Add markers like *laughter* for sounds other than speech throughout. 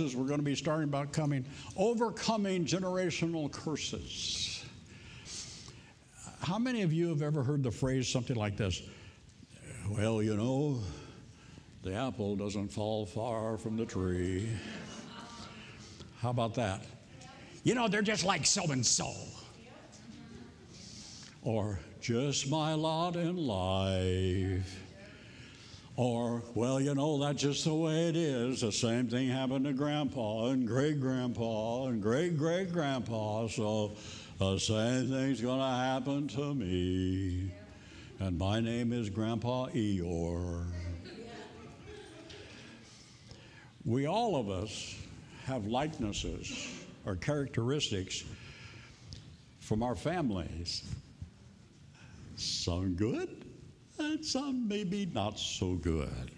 we're going to be starting about coming overcoming generational curses. How many of you have ever heard the phrase something like this? Well, you know, the apple doesn't fall far from the tree. How about that? You know, they're just like so and so. Or just my lot in life. Or, well, you know, that's just the way it is. The same thing happened to grandpa and great grandpa and great great grandpa. So the same thing's going to happen to me. And my name is Grandpa Eeyore. We all of us have likenesses or characteristics from our families. Some good, and some maybe not so good.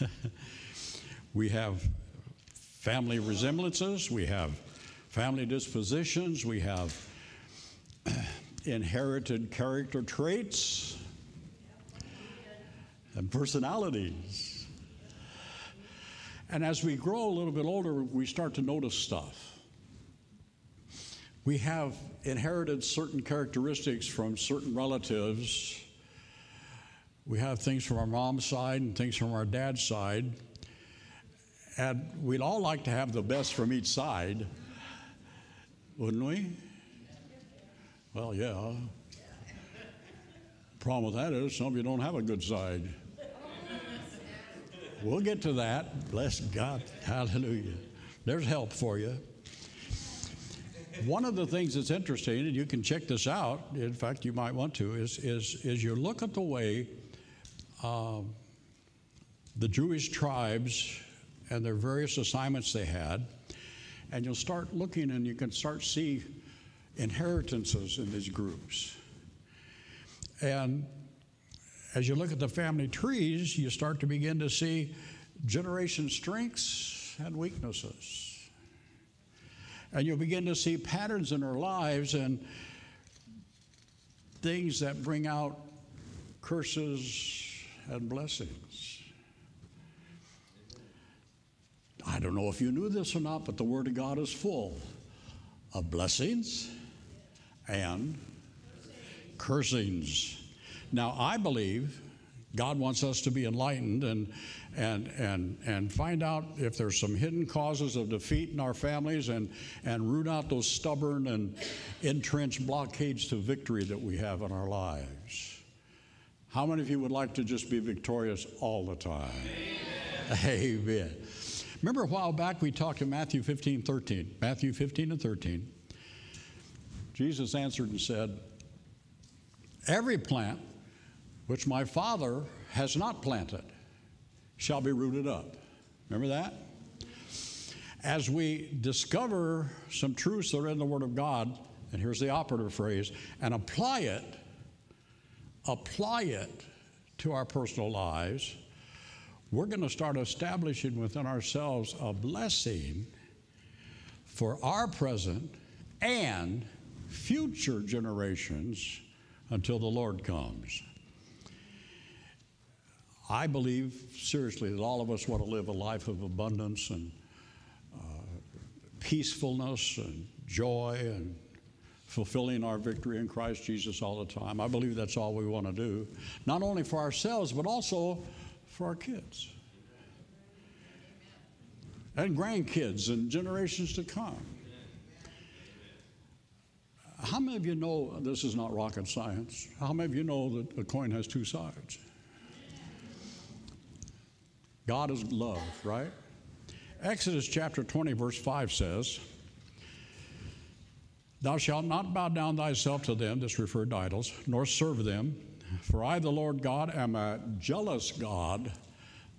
*laughs* we have family resemblances, we have family dispositions, we have *clears throat* inherited character traits and personalities. And as we grow a little bit older, we start to notice stuff. We have inherited certain characteristics from certain relatives we have things from our mom's side and things from our dad's side. And we'd all like to have the best from each side, wouldn't we? Well, yeah. Problem with that is some of you don't have a good side. We'll get to that. Bless God. Hallelujah. There's help for you. One of the things that's interesting, and you can check this out, in fact, you might want to, is, is, is you look at the way um, the Jewish tribes and their various assignments they had, and you'll start looking and you can start see inheritances in these groups. And as you look at the family trees, you start to begin to see generation strengths and weaknesses. And you'll begin to see patterns in our lives and things that bring out curses and blessings. I don't know if you knew this or not, but the Word of God is full of blessings and cursings. Now, I believe God wants us to be enlightened and, and, and, and find out if there's some hidden causes of defeat in our families and, and root out those stubborn and entrenched blockades to victory that we have in our lives. How many of you would like to just be victorious all the time? Amen. Amen. Remember a while back we talked in Matthew 15, 13. Matthew 15 and 13. Jesus answered and said, Every plant which my Father has not planted shall be rooted up. Remember that? As we discover some truths that are in the Word of God, and here's the operative phrase, and apply it apply it to our personal lives, we're going to start establishing within ourselves a blessing for our present and future generations until the Lord comes. I believe seriously that all of us want to live a life of abundance and uh, peacefulness and joy and fulfilling our victory in Christ Jesus all the time. I believe that's all we want to do, not only for ourselves, but also for our kids and grandkids and generations to come. How many of you know this is not rocket science? How many of you know that a coin has two sides? God is love, right? Exodus chapter 20, verse 5 says, Thou shalt not bow down thyself to them, this referred to idols, nor serve them. For I, the Lord God, am a jealous God,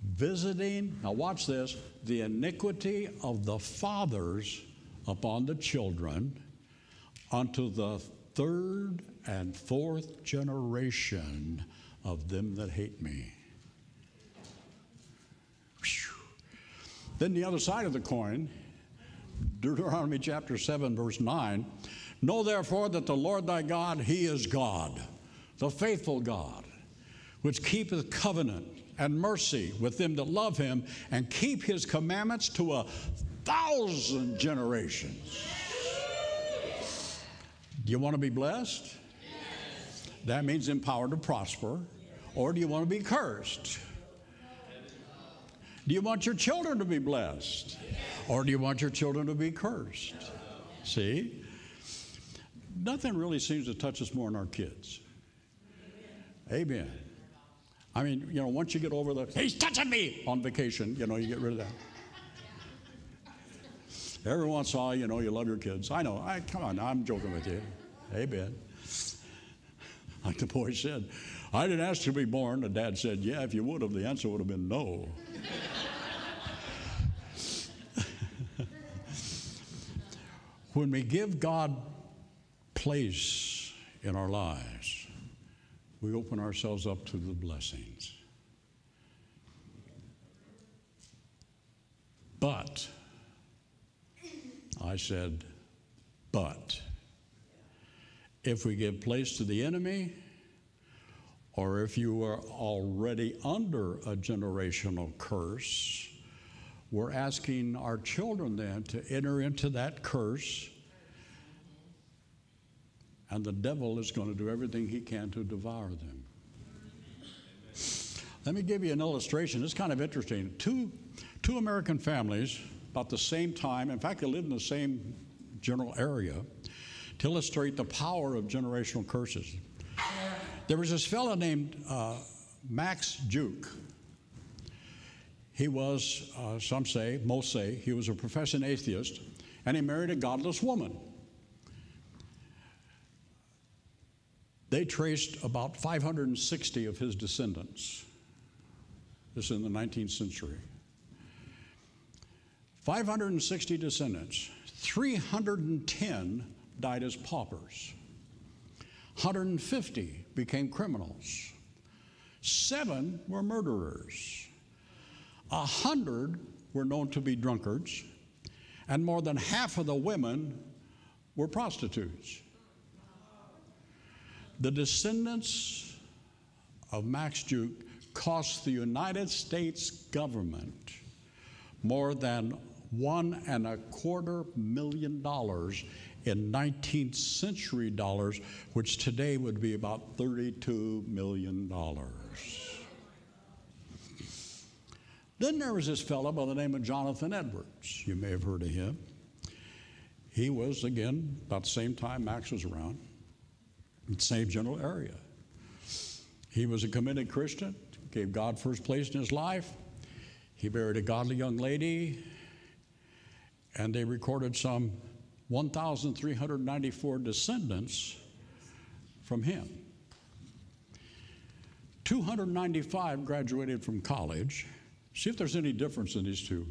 visiting, now watch this, the iniquity of the fathers upon the children unto the third and fourth generation of them that hate me. Whew. Then the other side of the coin, Deuteronomy chapter 7, verse 9 Know therefore that the Lord thy God, he is God, the faithful God, which keepeth covenant and mercy with them that love him and keep his commandments to a thousand generations. Do you want to be blessed? That means empowered to prosper. Or do you want to be cursed? Do you want your children to be blessed? Or do you want your children to be cursed? See? Nothing really seems to touch us more than our kids. Amen. I mean, you know, once you get over the, he's touching me on vacation, you know, you get rid of that. Every once in a while, you know, you love your kids. I know. I come on, I'm joking with you. Amen. Like the boy said, I didn't ask to be born. The dad said, Yeah, if you would have, the answer would have been no. When we give God place in our lives, we open ourselves up to the blessings. But, I said, but, if we give place to the enemy, or if you are already under a generational curse, we're asking our children then to enter into that curse, and the devil is going to do everything he can to devour them. Let me give you an illustration. It's kind of interesting. Two, two American families, about the same time, in fact, they lived in the same general area, to illustrate the power of generational curses. There was this fellow named uh, Max Juke. He was, uh, some say, most say, he was a professing atheist, and he married a godless woman. They traced about 560 of his descendants. This is in the 19th century. 560 descendants. 310 died as paupers. 150 became criminals. Seven were murderers. A hundred were known to be drunkards. And more than half of the women were prostitutes. The descendants of Max Juke cost the United States government more than one and a quarter million dollars in 19th century dollars, which today would be about $32 million. Then there was this fellow by the name of Jonathan Edwards. You may have heard of him. He was, again, about the same time Max was around, same general area. He was a committed Christian, gave God first place in his life. He married a godly young lady, and they recorded some 1,394 descendants from him. 295 graduated from college. See if there's any difference in these two.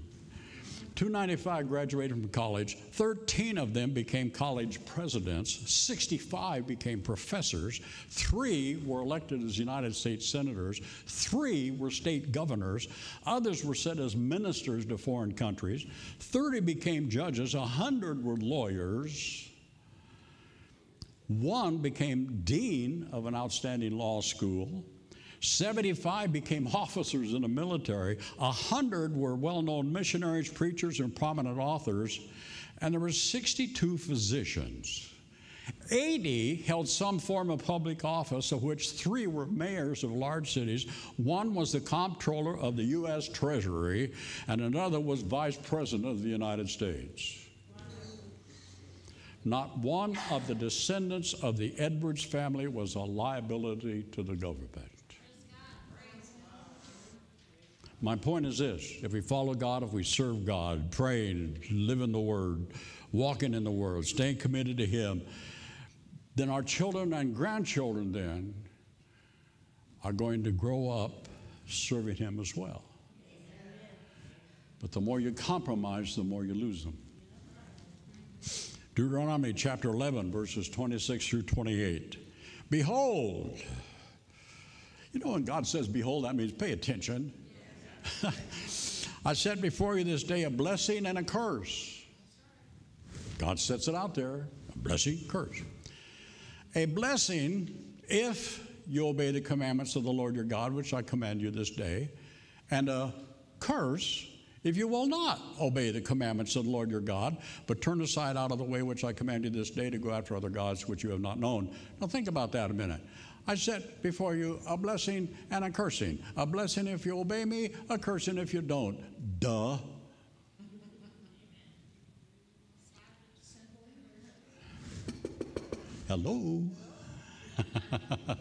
295 graduated from college. 13 of them became college presidents. 65 became professors. Three were elected as United States senators. Three were state governors. Others were set as ministers to foreign countries. 30 became judges. 100 were lawyers. One became dean of an outstanding law school. 75 became officers in the military. 100 were well known missionaries, preachers, and prominent authors. And there were 62 physicians. 80 held some form of public office, of which three were mayors of large cities. One was the comptroller of the U.S. Treasury, and another was vice president of the United States. Not one of the descendants of the Edwards family was a liability to the government. My point is this if we follow God, if we serve God, praying, live in the Word, walking in the Word, staying committed to Him, then our children and grandchildren then are going to grow up serving Him as well. But the more you compromise, the more you lose them. Deuteronomy chapter 11, verses 26 through 28. Behold, you know, when God says behold, that means pay attention. *laughs* I set before you this day a blessing and a curse. God sets it out there a blessing, curse. A blessing if you obey the commandments of the Lord your God, which I command you this day, and a curse if you will not obey the commandments of the Lord your God, but turn aside out of the way which I command you this day to go after other gods which you have not known. Now think about that a minute. I set before you a blessing and a cursing. A blessing if you obey me, a cursing if you don't. Duh. Hello. *laughs*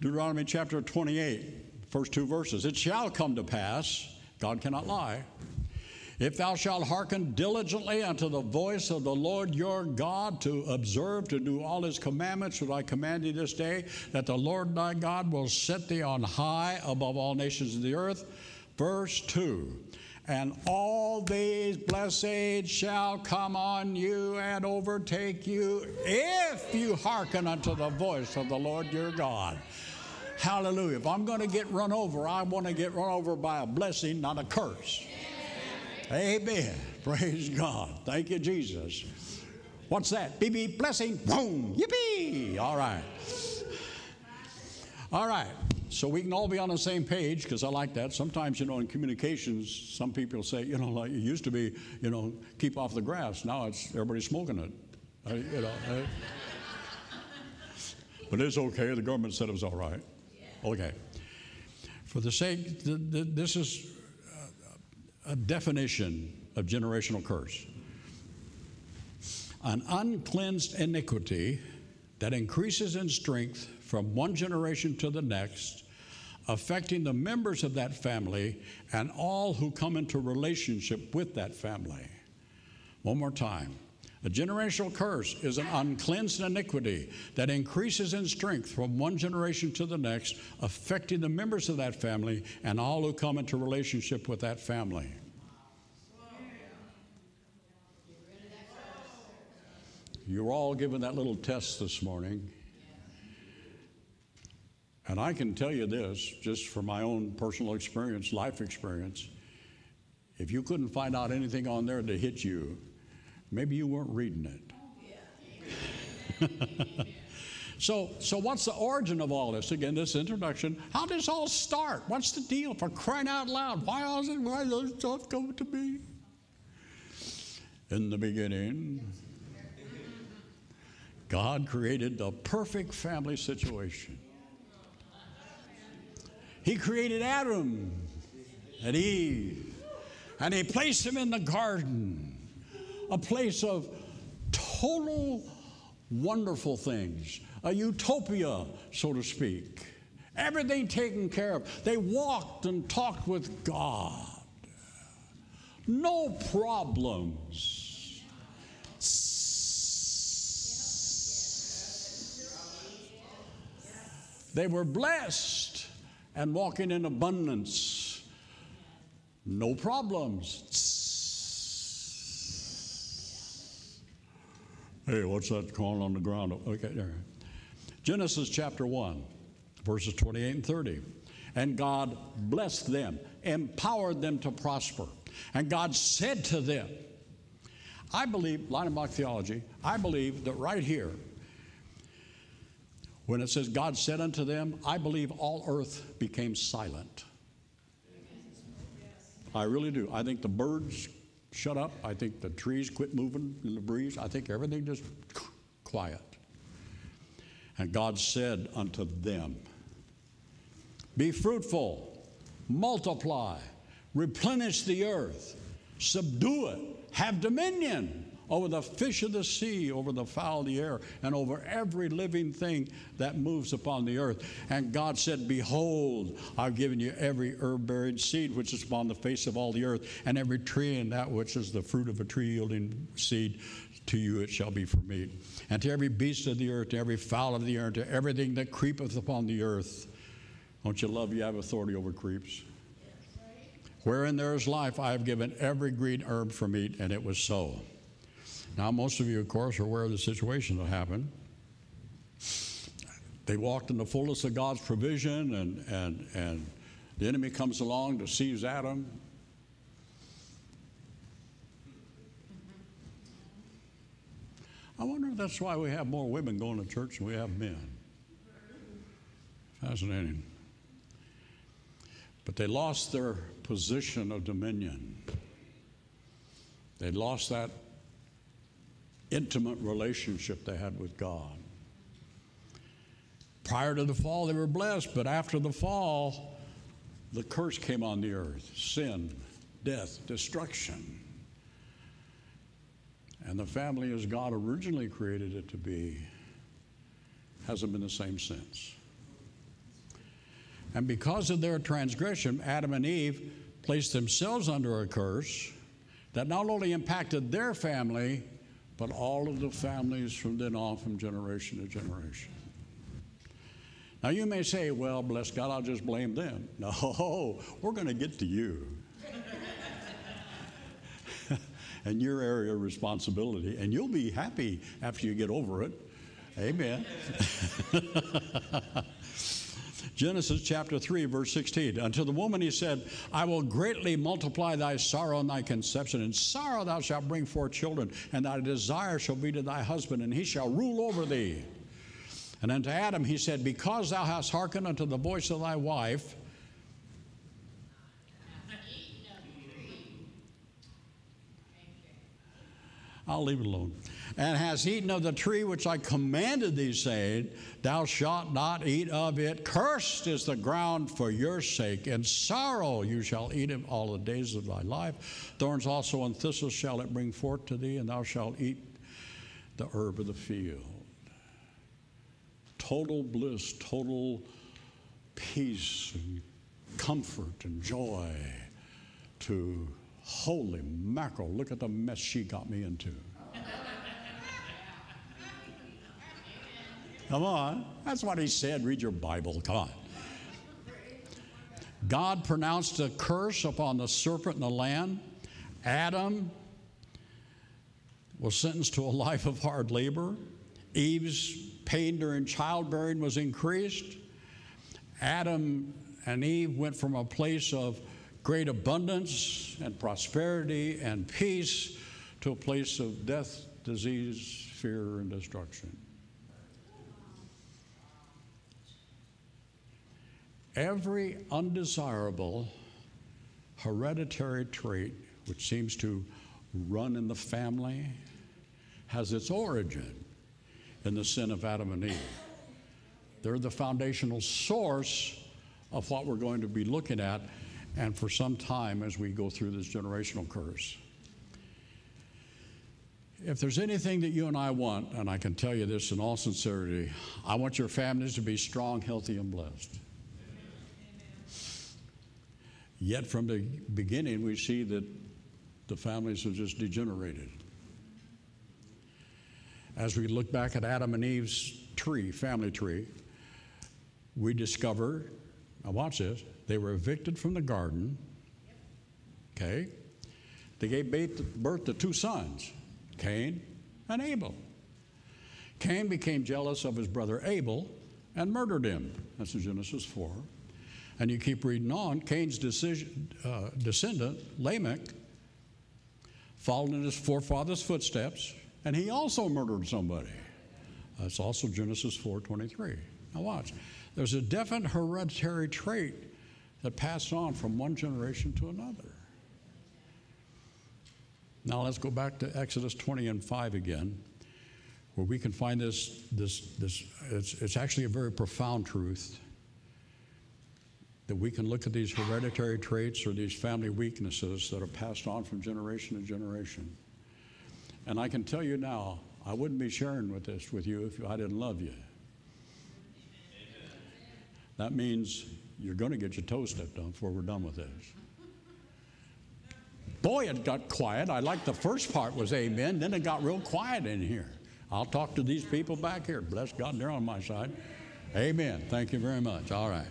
Deuteronomy chapter 28, first two verses. It shall come to pass God cannot lie. If thou shalt hearken diligently unto the voice of the Lord your God to observe, to do all his commandments that I command thee this day, that the Lord thy God will set thee on high above all nations of the earth. Verse 2 And all these blessings shall come on you and overtake you if you hearken unto the voice of the Lord your God. Hallelujah. If I'm going to get run over, I want to get run over by a blessing, not a curse. Amen. Praise God. Thank you, Jesus. What's that? Beep, blessing. Boom. Yippee. All right. All right. So we can all be on the same page because I like that. Sometimes, you know, in communications, some people say, you know, like it used to be, you know, keep off the grass. Now it's everybody smoking it. Uh, you know, uh, but it's okay. The government said it was all right. Okay. For the sake, the, the, this is a definition of generational curse an uncleansed iniquity that increases in strength from one generation to the next, affecting the members of that family and all who come into relationship with that family. One more time. A generational curse is an uncleansed iniquity that increases in strength from one generation to the next, affecting the members of that family and all who come into relationship with that family. You're all given that little test this morning. And I can tell you this, just from my own personal experience, life experience. If you couldn't find out anything on there to hit you, Maybe you weren't reading it. *laughs* so, so what's the origin of all this? Again, this introduction. How does this all start? What's the deal? For crying out loud, why is it? Why does stuff come to me? In the beginning, God created the perfect family situation. He created Adam and Eve, and He placed them in the garden a place of total wonderful things, a utopia, so to speak. Everything taken care of. They walked and talked with God. No problems. They were blessed and walking in abundance. No problems. Hey, what's that calling on the ground? Okay, there. Genesis chapter 1, verses 28 and 30. And God blessed them, empowered them to prosper. And God said to them, I believe, Leinenbach theology, I believe that right here, when it says God said unto them, I believe all earth became silent. I really do. I think the birds shut up. I think the trees quit moving in the breeze. I think everything just quiet. And God said unto them, Be fruitful, multiply, replenish the earth, subdue it, have dominion over the fish of the sea, over the fowl of the air, and over every living thing that moves upon the earth. And God said, Behold, I've given you every herb bearing seed which is upon the face of all the earth, and every tree and that which is the fruit of a tree yielding seed. To you it shall be for meat. And to every beast of the earth, to every fowl of the air, and to everything that creepeth upon the earth. Don't you love you have authority over creeps? Wherein there is life, I have given every green herb for meat, and it was so. Now, most of you, of course, are aware of the situation that happened. They walked in the fullness of God's provision, and, and, and the enemy comes along to seize Adam. I wonder if that's why we have more women going to church than we have men. Fascinating. But they lost their position of dominion. They lost that intimate relationship they had with God. Prior to the fall, they were blessed, but after the fall, the curse came on the earth sin, death, destruction. And the family, as God originally created it to be, hasn't been the same since. And because of their transgression, Adam and Eve placed themselves under a curse that not only impacted their family, but all of the families from then on, from generation to generation. Now, you may say, well, bless God, I'll just blame them. *laughs* No, we're going to get to you *laughs* and your area of responsibility, and you'll be happy after you get over it. Amen. *laughs* Genesis chapter 3, verse 16. Unto the woman he said, I will greatly multiply thy sorrow and thy conception. In sorrow thou shalt bring forth children, and thy desire shall be to thy husband, and he shall rule over thee. And unto Adam he said, Because thou hast hearkened unto the voice of thy wife, I'll leave it alone. And has eaten of the tree which I commanded thee, saying, Thou shalt not eat of it. Cursed is the ground for your sake. and sorrow you shall eat it all the days of thy life. Thorns also and thistles shall it bring forth to thee, and thou shalt eat the herb of the field. Total bliss, total peace, and comfort, and joy to Holy mackerel, look at the mess she got me into. Come on. That's what he said. Read your Bible. Come on. God pronounced a curse upon the serpent and the land. Adam was sentenced to a life of hard labor. Eve's pain during childbearing was increased. Adam and Eve went from a place of great abundance and prosperity and peace to a place of death, disease, fear, and destruction. Every undesirable hereditary trait which seems to run in the family has its origin in the sin of Adam and Eve. They're the foundational source of what we're going to be looking at and for some time as we go through this generational curse. If there's anything that you and I want, and I can tell you this in all sincerity, I want your families to be strong, healthy, and blessed. Yet from the beginning, we see that the families have just degenerated. As we look back at Adam and Eve's tree, family tree, we discover, now watch this, they were evicted from the garden. Okay? They gave birth to two sons, Cain and Abel. Cain became jealous of his brother Abel and murdered him. That's in Genesis 4. And you keep reading on. Cain's decision, uh, descendant, Lamech, followed in his forefather's footsteps, and he also murdered somebody. That's also Genesis 4:23. Now watch. There's a definite hereditary trait that passed on from one generation to another. Now let's go back to Exodus 20 and 5 again, where we can find this, this, this it's, it's actually a very profound truth that we can look at these hereditary traits or these family weaknesses that are passed on from generation to generation. And I can tell you now, I wouldn't be sharing with this with you if I didn't love you. That means you're going to get your toes stepped on before we're done with this. Boy, it got quiet. I like the first part was amen. Then it got real quiet in here. I'll talk to these people back here. Bless God, they're on my side. Amen. Thank you very much. All right.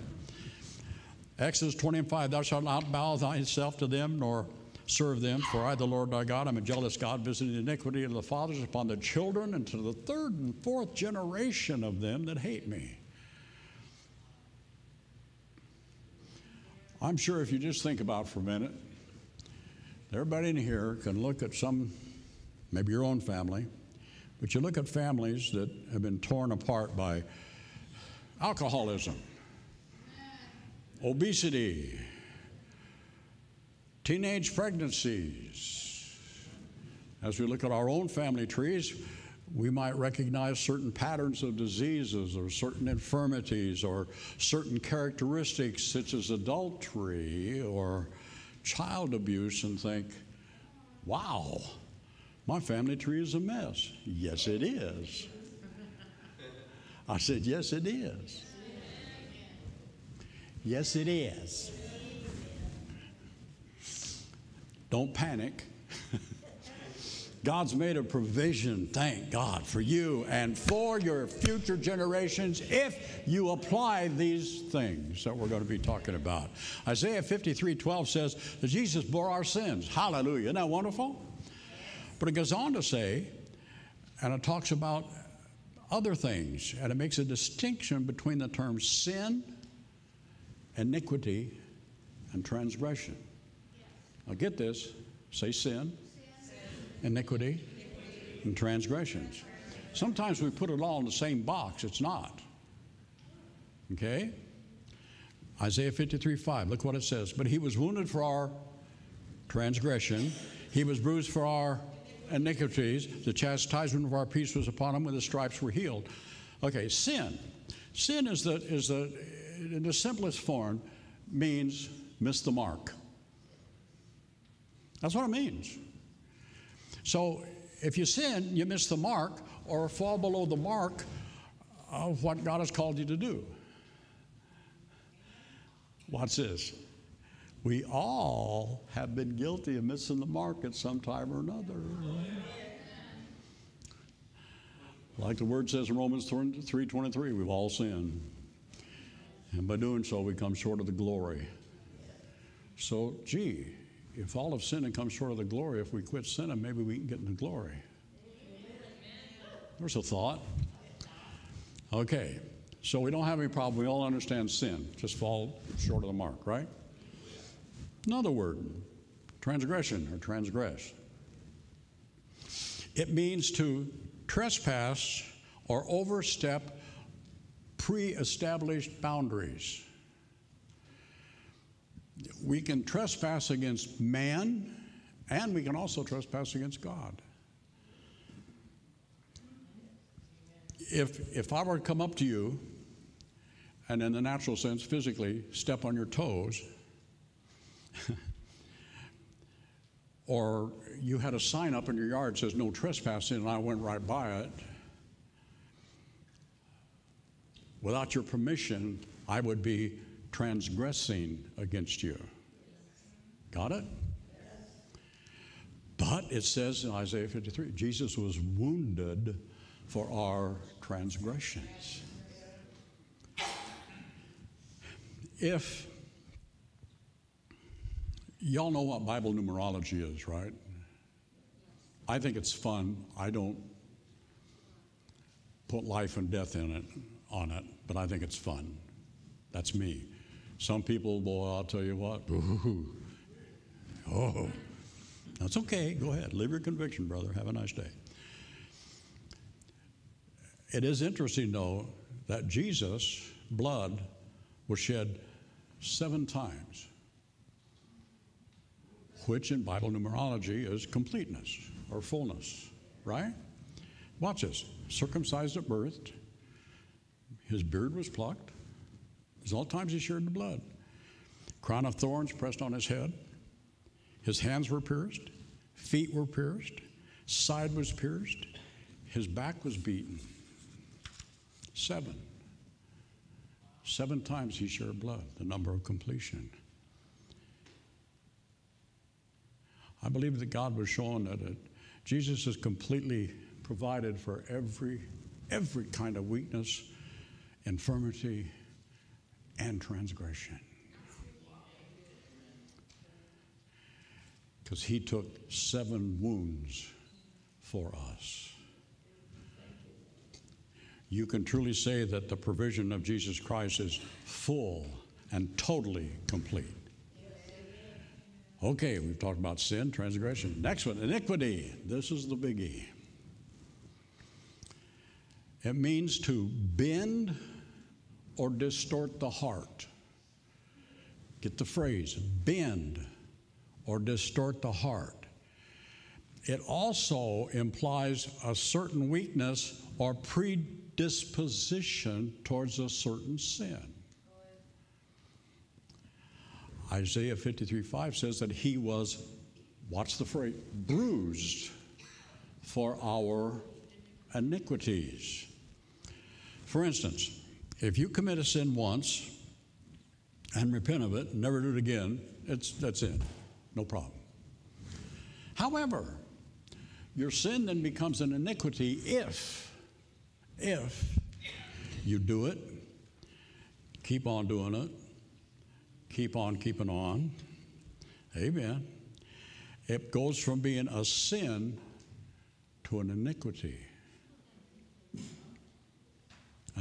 Exodus 25, thou shalt not bow thyself to them, nor serve them, for I, the Lord thy God, am a jealous God, visiting the iniquity of the fathers upon the children, and to the third and fourth generation of them that hate me. I'm sure if you just think about for a minute, everybody in here can look at some, maybe your own family, but you look at families that have been torn apart by alcoholism, obesity, teenage pregnancies. As we look at our own family trees, we might recognize certain patterns of diseases or certain infirmities or certain characteristics such as adultery or child abuse and think, wow, my family tree is a mess. Yes, it is. I said, yes, it is. Yes, it is. Don't panic. *laughs* God's made a provision, thank God, for you and for your future generations if you apply these things that we're going to be talking about. Isaiah 53 12 says that Jesus bore our sins. Hallelujah. Isn't that wonderful? But it goes on to say, and it talks about other things, and it makes a distinction between the terms sin, iniquity, and transgression. Now get this say sin, iniquity, and transgressions. Sometimes we put it all in the same box. It's not. Okay? Isaiah 53 5. Look what it says. But he was wounded for our transgression, he was bruised for our iniquities. The chastisement of our peace was upon him, with the stripes were healed. Okay, sin. Sin is the, is the, in the simplest form, means miss the mark. That's what it means. So if you sin, you miss the mark or fall below the mark of what God has called you to do. Watch this. We all have been guilty of missing the mark at some time or another. Like the word says in Romans 3:23, we've all sinned. And by doing so, we come short of the glory. So, gee, if all of sinned and come short of the glory, if we quit sinning, maybe we can get in the glory. There's a thought. Okay, so we don't have any problem. We all understand sin. Just fall short of the mark, right? Another word, transgression or transgress. It means to trespass or overstep pre established boundaries we can trespass against man and we can also trespass against God. If, if I were to come up to you and, in the natural sense, physically step on your toes, *laughs* or you had a sign up in your yard says no trespassing, and I went right by it, without your permission, I would be transgressing against you. Got it? But it says in Isaiah 53 Jesus was wounded for our transgressions. If y'all know what Bible numerology is, right? I think it's fun. I don't put life and death in it on it, but I think it's fun. That's me. Some people, boy, I'll tell you what, oh, that's okay. Go ahead. Live your conviction, brother. Have a nice day. It is interesting, though, that Jesus' blood was shed seven times, which in Bible numerology is completeness or fullness, right? Watch this. Circumcised at birth, his beard was plucked, there's all times he shared the blood. Crown of thorns pressed on his head. His hands were pierced. Feet were pierced. Side was pierced. His back was beaten. Seven. Seven times he shared blood, the number of completion. I believe that God was showing that it, Jesus has completely provided for every, every kind of weakness, infirmity, and transgression. Because he took seven wounds for us. You can truly say that the provision of Jesus Christ is full and totally complete. Okay, we've talked about sin, transgression. Next one, iniquity. This is the biggie. It means to bend or distort the heart. Get the phrase bend or distort the heart. It also implies a certain weakness or predisposition towards a certain sin. Isaiah 53 5 says that he was, watch the phrase, bruised for our iniquities. For instance, if you commit a sin once and repent of it, never do it again, it's, that's it. No problem. However, your sin then becomes an iniquity if, if you do it, keep on doing it, keep on keeping on. Amen. It goes from being a sin to an iniquity.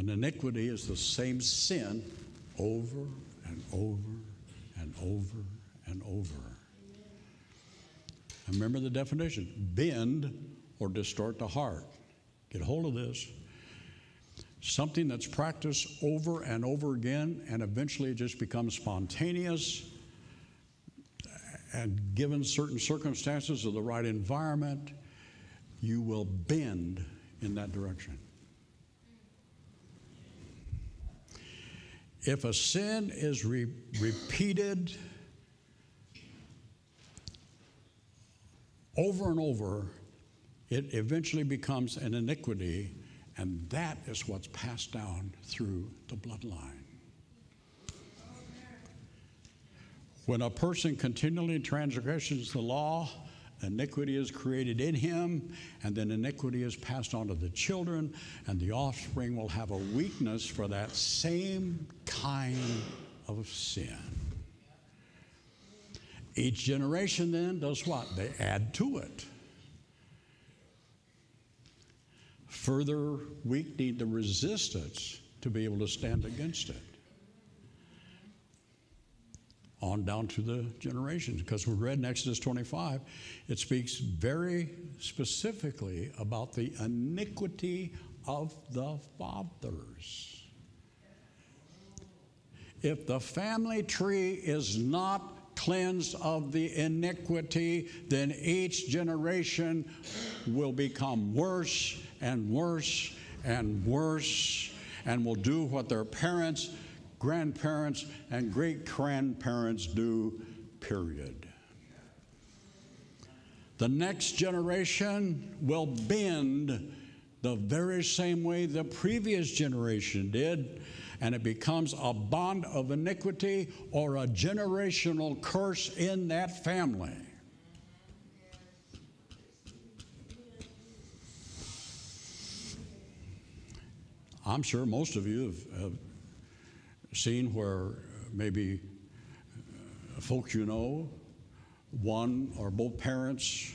An iniquity is the same sin over and over and over and over. And remember the definition bend or distort the heart. Get hold of this. Something that's practiced over and over again, and eventually it just becomes spontaneous. And given certain circumstances or the right environment, you will bend in that direction. If a sin is re- repeated over and over, it eventually becomes an iniquity, and that is what's passed down through the bloodline. When a person continually transgresses the law, iniquity is created in him, and then iniquity is passed on to the children, and the offspring will have a weakness for that same kind of sin. Each generation then does what? They add to it. Further weakening the resistance to be able to stand against it. On down to the generations. Because we read in Exodus 25, it speaks very specifically about the iniquity of the fathers. If the family tree is not cleansed of the iniquity, then each generation will become worse and worse and worse and will do what their parents, grandparents, and great grandparents do, period. The next generation will bend the very same way the previous generation did and it becomes a bond of iniquity or a generational curse in that family. I'm sure most of you have, have seen where maybe uh, folks you know, one or both parents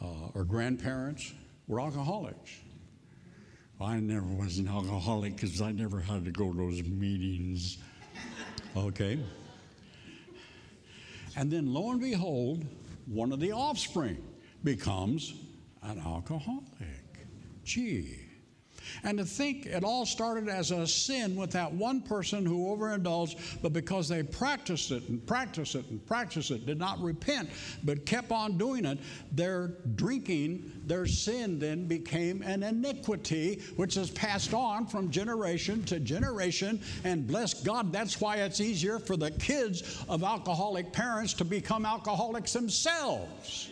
uh, or grandparents were alcoholics. I never was an alcoholic because I never had to go to those meetings. Okay? And then lo and behold, one of the offspring becomes an alcoholic. Gee. And to think it all started as a sin with that one person who overindulged, but because they practiced it and practiced it and practiced it, did not repent, but kept on doing it, their drinking, their sin then became an iniquity, which is passed on from generation to generation. And bless God, that's why it's easier for the kids of alcoholic parents to become alcoholics themselves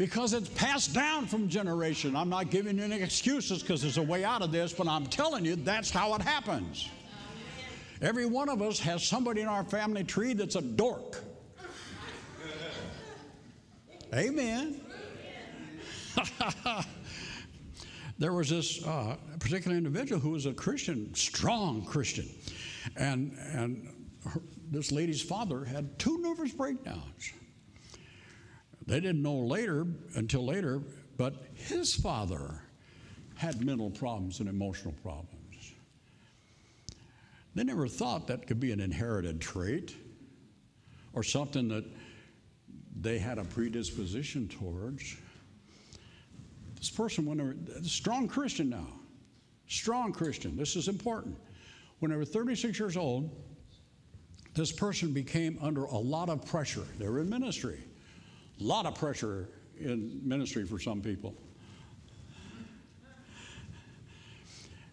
because it's passed down from generation. I'm not giving you any excuses because there's a way out of this, but I'm telling you that's how it happens. Every one of us has somebody in our family tree that's a dork. Amen. *laughs* there was this uh, particular individual who was a Christian, strong Christian, and and her, this lady's father had two nervous breakdowns. They didn't know later, until later, but his father had mental problems and emotional problems. They never thought that could be an inherited trait or something that they had a predisposition towards. This person, when they were a strong Christian now, strong Christian, this is important. When they were 36 years old, this person became under a lot of pressure. They were in ministry, a lot of pressure in ministry for some people.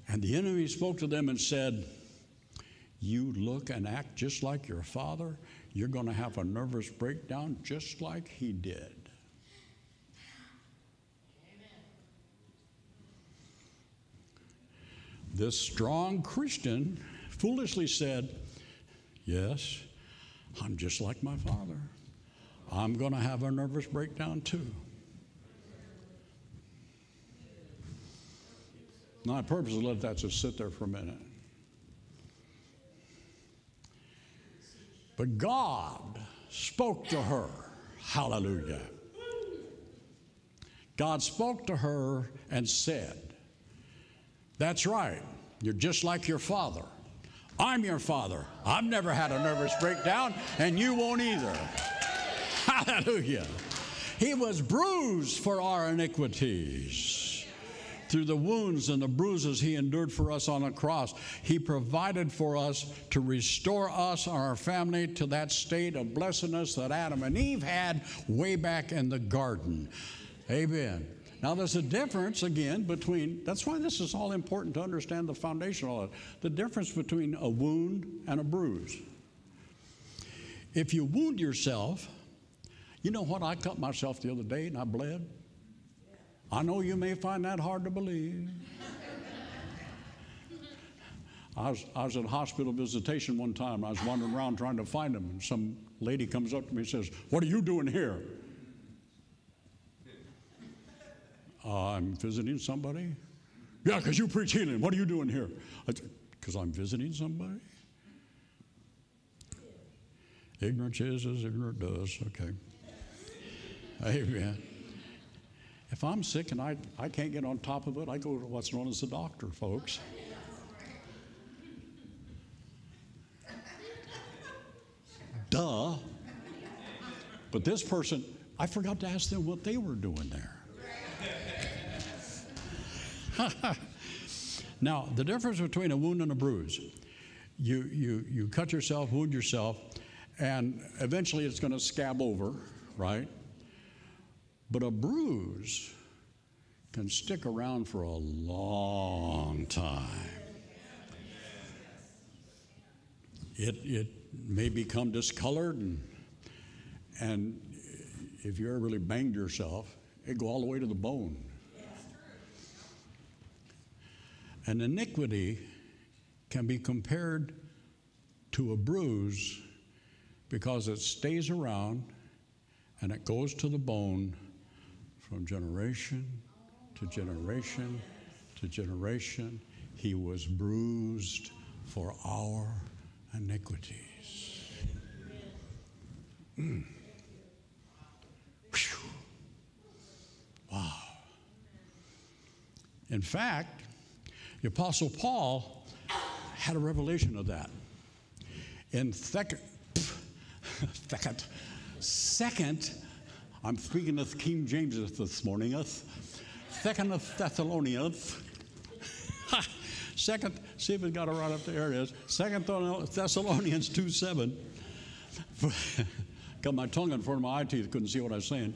And the enemy spoke to them and said, You look and act just like your father. You're going to have a nervous breakdown just like he did. This strong Christian foolishly said, Yes, I'm just like my father. I'm going to have a nervous breakdown too. Now, I purposely let that just sit there for a minute. But God spoke to her. Hallelujah. God spoke to her and said, That's right. You're just like your father. I'm your father. I've never had a nervous breakdown, and you won't either. Hallelujah. He was bruised for our iniquities. Through the wounds and the bruises he endured for us on the cross, he provided for us to restore us, our family, to that state of blessedness that Adam and Eve had way back in the garden. Amen. Now, there's a difference again between, that's why this is all important to understand the foundational, of it, the difference between a wound and a bruise. If you wound yourself, you know what? I cut myself the other day and I bled. I know you may find that hard to believe. I was, I was at a hospital visitation one time. I was wandering around trying to find him, and some lady comes up to me and says, What are you doing here? Uh, I'm visiting somebody. Yeah, because you preach healing. What are you doing here? Because I'm visiting somebody. Ignorance is as ignorant does. Okay. *laughs* Amen. If I'm sick and I, I can't get on top of it, I go to what's known as the doctor, folks. Duh. But this person, I forgot to ask them what they were doing there. *laughs* now, the difference between a wound and a bruise you, you, you cut yourself, wound yourself, and eventually it's going to scab over, right? But a bruise can stick around for a long time. It, it may become discolored, and, and if you ever really banged yourself, it go all the way to the bone. An iniquity can be compared to a bruise because it stays around and it goes to the bone from generation to generation to generation. He was bruised for our iniquities. Mm. Wow. In fact, the Apostle Paul had a revelation of that. In *laughs* second, second, second I'm speaking of King James this morning. Second of Thessalonians. Second, see if it got it right up there. It is. Second Thessalonians 2 7. *laughs* Got my tongue in front of my eye teeth, couldn't see what I was saying.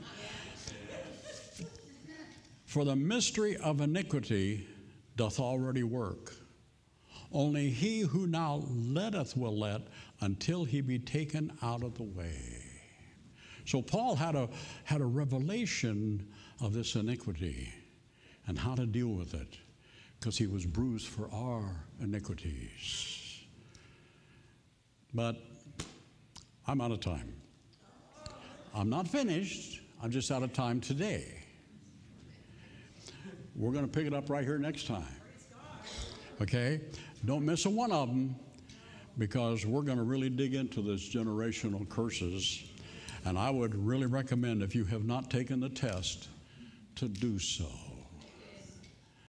For the mystery of iniquity doth already work. Only he who now letteth will let until he be taken out of the way. So Paul had a, had a revelation of this iniquity and how to deal with it because he was bruised for our iniquities. But I'm out of time. I'm not finished, I'm just out of time today. We're going to pick it up right here next time. Okay? Don't miss a one of them because we're going to really dig into this generational curses and I would really recommend, if you have not taken the test, to do so.